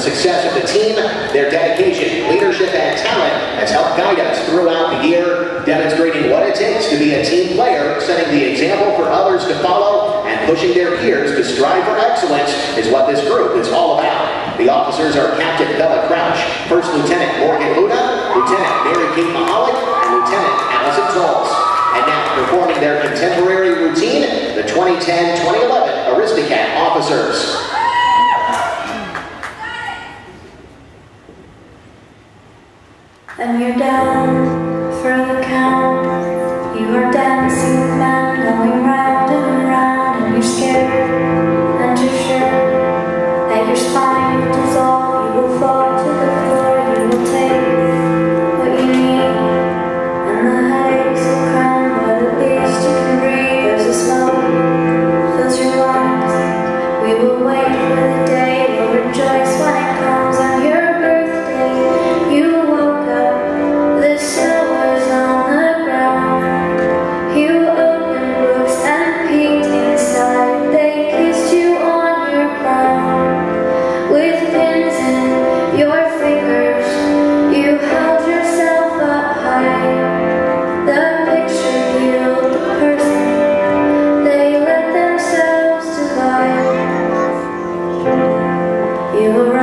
the success of the team. Their dedication, leadership, and talent has helped guide us throughout the year, demonstrating what it takes to be a team player, setting the example for others to follow, and pushing their peers to strive for excellence is what this group is all about. The officers are Captain Bella Crouch, First Lieutenant Morgan Luna, Lieutenant Mary Kate Mahalik, and Lieutenant Allison Tolles. And now, performing their contemporary routine, the 2010-2011 Aristocat officers. And you're down for the count. You are dancing you're